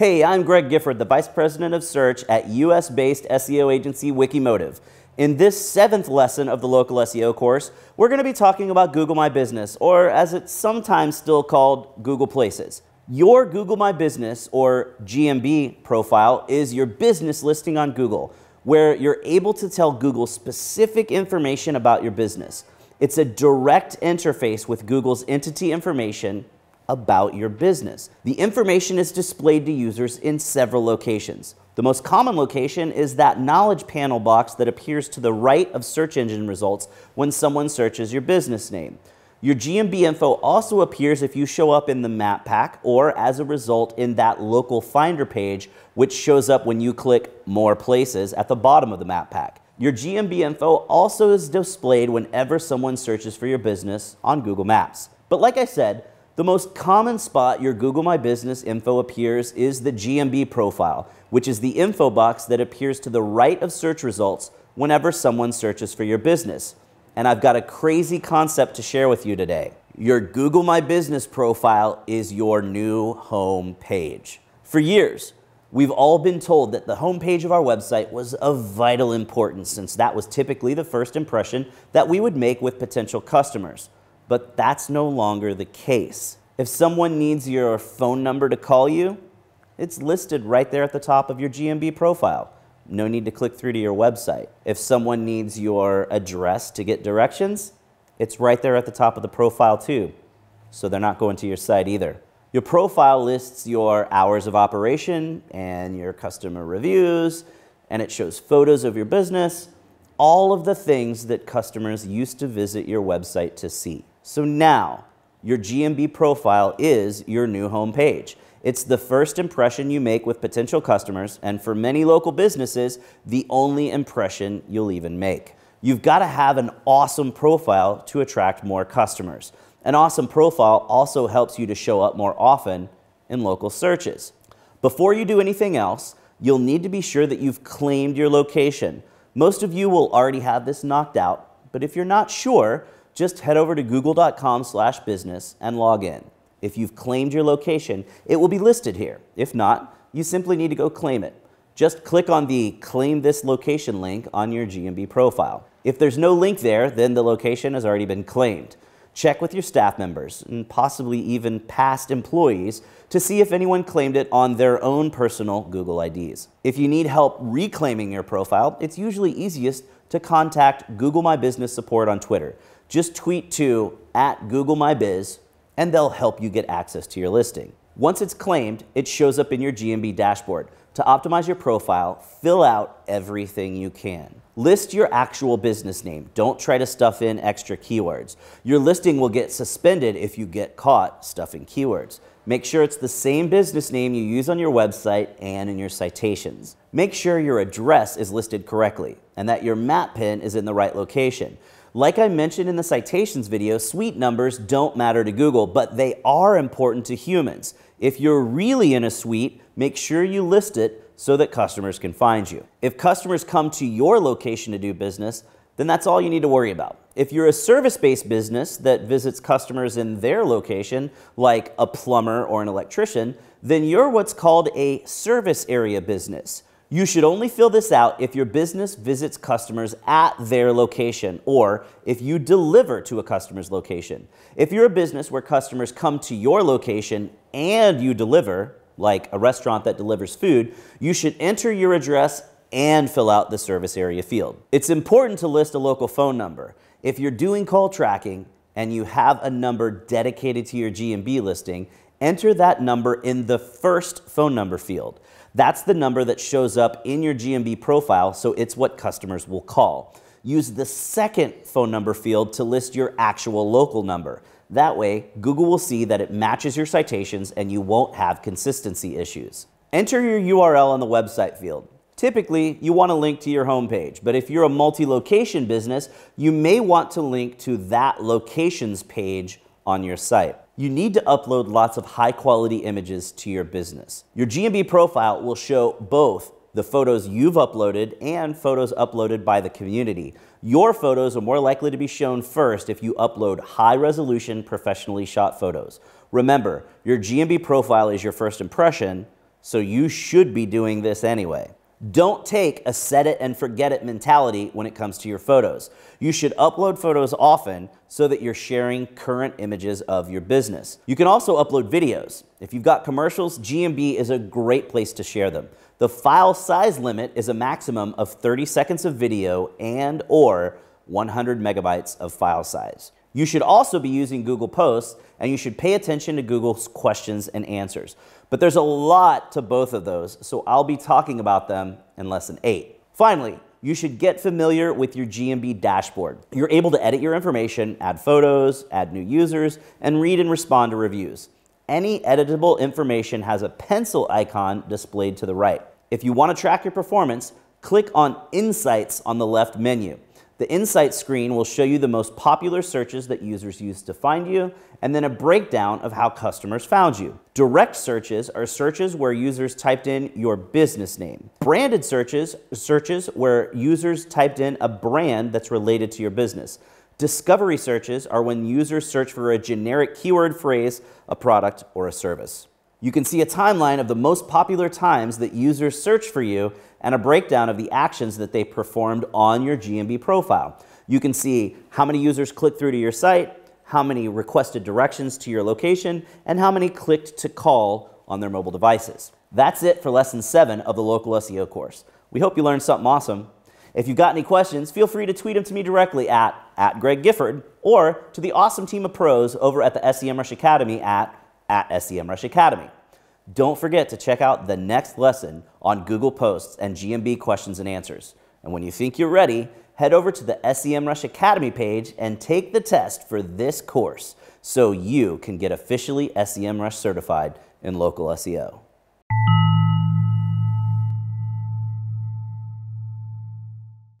Hey, I'm Greg Gifford, the Vice President of Search at US based SEO agency Wikimotive. In this seventh lesson of the local SEO course, we're going to be talking about Google My Business, or as it's sometimes still called, Google Places. Your Google My Business, or GMB profile, is your business listing on Google, where you're able to tell Google specific information about your business. It's a direct interface with Google's entity information about your business. The information is displayed to users in several locations. The most common location is that knowledge panel box that appears to the right of search engine results when someone searches your business name. Your GMB info also appears if you show up in the map pack or as a result in that local finder page, which shows up when you click more places at the bottom of the map pack. Your GMB info also is displayed whenever someone searches for your business on Google Maps. But like I said, the most common spot your Google My Business info appears is the GMB profile, which is the info box that appears to the right of search results whenever someone searches for your business. And I've got a crazy concept to share with you today. Your Google My Business profile is your new home page. For years, we've all been told that the home page of our website was of vital importance since that was typically the first impression that we would make with potential customers but that's no longer the case. If someone needs your phone number to call you, it's listed right there at the top of your GMB profile. No need to click through to your website. If someone needs your address to get directions, it's right there at the top of the profile too. So they're not going to your site either. Your profile lists your hours of operation and your customer reviews, and it shows photos of your business, all of the things that customers used to visit your website to see. So now, your GMB profile is your new homepage. It's the first impression you make with potential customers, and for many local businesses, the only impression you'll even make. You've got to have an awesome profile to attract more customers. An awesome profile also helps you to show up more often in local searches. Before you do anything else, you'll need to be sure that you've claimed your location. Most of you will already have this knocked out, but if you're not sure, just head over to google.com slash business and log in. If you've claimed your location, it will be listed here. If not, you simply need to go claim it. Just click on the Claim This Location link on your GMB profile. If there's no link there, then the location has already been claimed. Check with your staff members and possibly even past employees to see if anyone claimed it on their own personal Google IDs. If you need help reclaiming your profile, it's usually easiest to contact Google My Business support on Twitter just tweet to at Google My Biz and they'll help you get access to your listing. Once it's claimed, it shows up in your GMB dashboard. To optimize your profile, fill out everything you can. List your actual business name. Don't try to stuff in extra keywords. Your listing will get suspended if you get caught stuffing keywords. Make sure it's the same business name you use on your website and in your citations. Make sure your address is listed correctly and that your map pin is in the right location. Like I mentioned in the citations video, suite numbers don't matter to Google, but they are important to humans. If you're really in a suite, make sure you list it so that customers can find you. If customers come to your location to do business, then that's all you need to worry about. If you're a service-based business that visits customers in their location, like a plumber or an electrician, then you're what's called a service area business. You should only fill this out if your business visits customers at their location or if you deliver to a customer's location. If you're a business where customers come to your location and you deliver, like a restaurant that delivers food, you should enter your address and fill out the service area field. It's important to list a local phone number. If you're doing call tracking and you have a number dedicated to your GMB listing, enter that number in the first phone number field. That's the number that shows up in your GMB profile, so it's what customers will call. Use the second phone number field to list your actual local number. That way, Google will see that it matches your citations and you won't have consistency issues. Enter your URL on the website field. Typically, you want to link to your homepage, but if you're a multi-location business, you may want to link to that locations page on your site you need to upload lots of high quality images to your business. Your GMB profile will show both the photos you've uploaded and photos uploaded by the community. Your photos are more likely to be shown first if you upload high resolution, professionally shot photos. Remember, your GMB profile is your first impression, so you should be doing this anyway. Don't take a set it and forget it mentality when it comes to your photos. You should upload photos often so that you're sharing current images of your business. You can also upload videos. If you've got commercials, GMB is a great place to share them. The file size limit is a maximum of 30 seconds of video and or 100 megabytes of file size. You should also be using Google Posts and you should pay attention to Google's questions and answers. But there's a lot to both of those, so I'll be talking about them in lesson eight. Finally, you should get familiar with your GMB dashboard. You're able to edit your information, add photos, add new users, and read and respond to reviews. Any editable information has a pencil icon displayed to the right. If you want to track your performance, click on Insights on the left menu. The Insights screen will show you the most popular searches that users use to find you, and then a breakdown of how customers found you. Direct searches are searches where users typed in your business name. Branded searches, searches where users typed in a brand that's related to your business. Discovery searches are when users search for a generic keyword phrase, a product, or a service. You can see a timeline of the most popular times that users search for you and a breakdown of the actions that they performed on your GMB profile. You can see how many users clicked through to your site, how many requested directions to your location, and how many clicked to call on their mobile devices. That's it for lesson seven of the local SEO course. We hope you learned something awesome. If you've got any questions, feel free to tweet them to me directly at, at Greg Gifford or to the awesome team of pros over at the SEMrush Academy at at SEMrush Academy. Don't forget to check out the next lesson on Google Posts and GMB questions and answers. And when you think you're ready, head over to the SEMrush Academy page and take the test for this course so you can get officially SEMrush certified in local SEO.